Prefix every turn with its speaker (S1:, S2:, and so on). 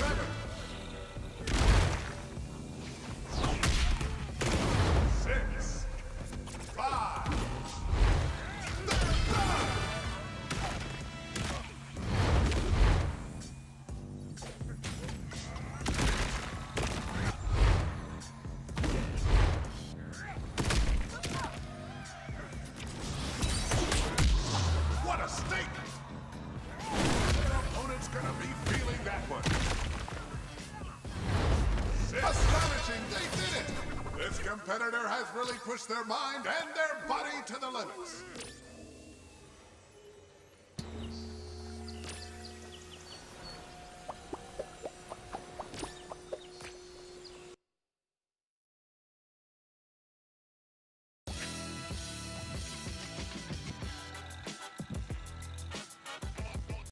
S1: Trevor. Competitor has really pushed their mind and their body to the limits.